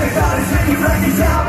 Everybody's making records out.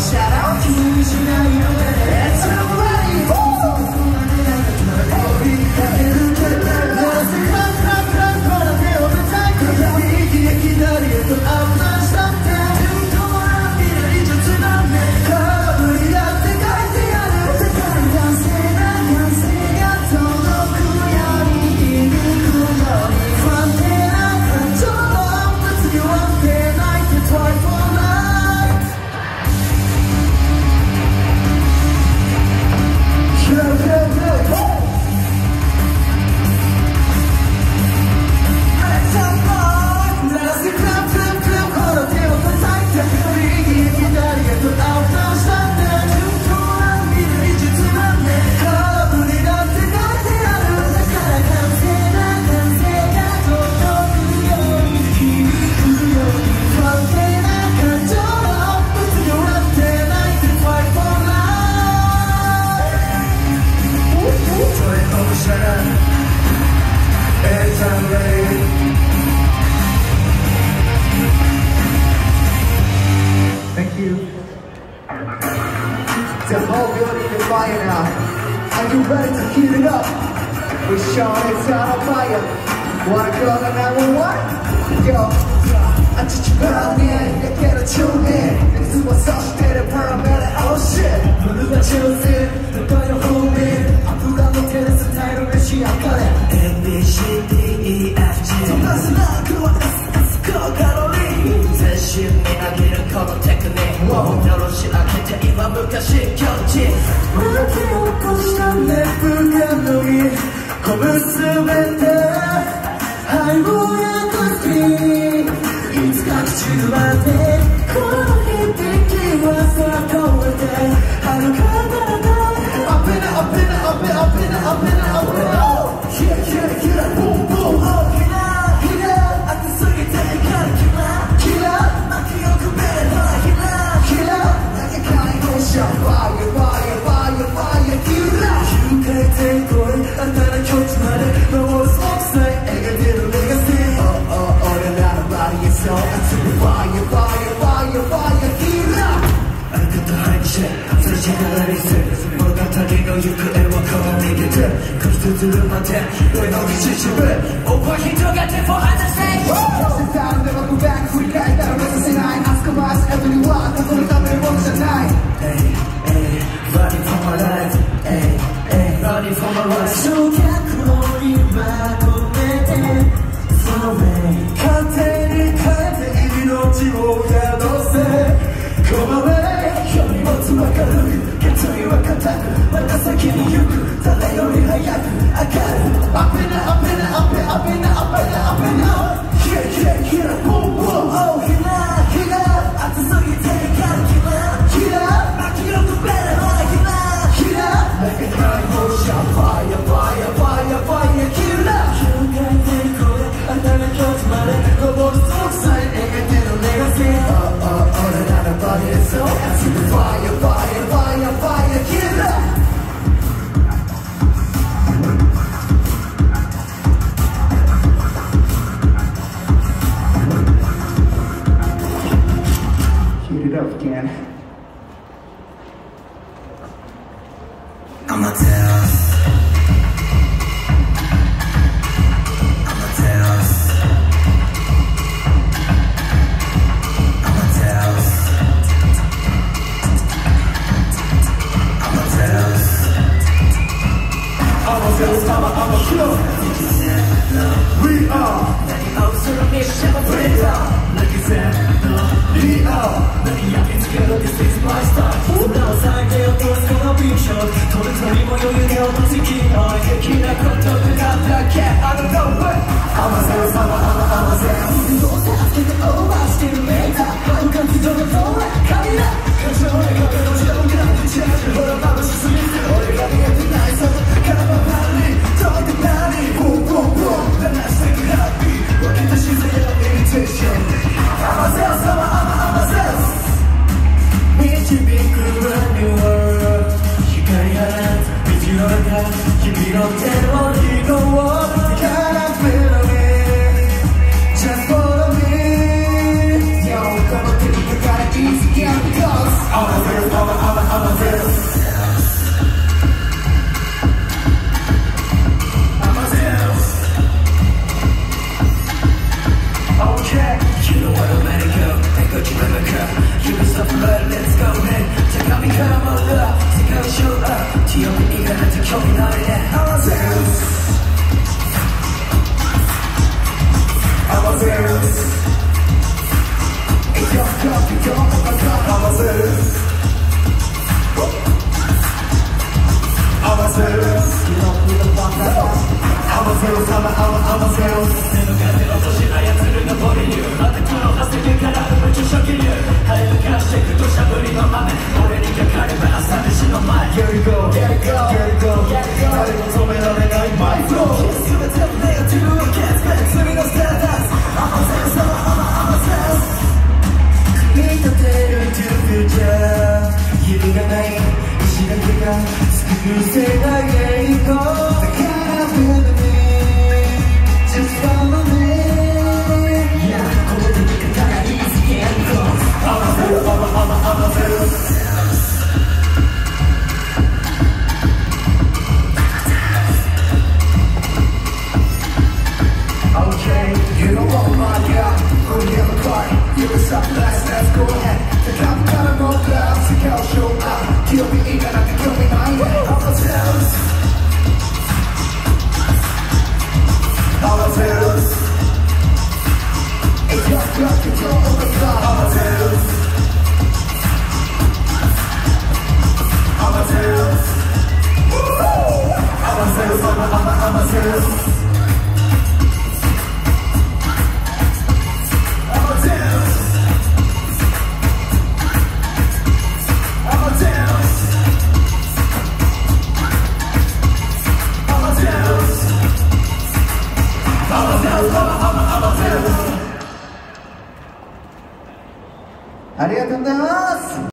Shadow, can you The whole building is fire now. Are you ready to heat it up? We're it's Town on fire. Wanna go to number one? Yo. I just found me, I gotta tune in. This is what's up, that I'm better. Oh shit. I'm losing my children. 그 모습에 대해 알고 listen 뭐 같아진 거 you could ever come and make it up Comes to the room and tell 왜 너를 지지해 오빠 힘들 같아 for other things 세상 내가 고백 후일까지 따라가서 생각 Ask about everyone 다 돌아다닐 원샷 night Hey, hey, running from my life it up, can. Give me you're not, you need a 泡の風落とし操るナポリ流また黒はせから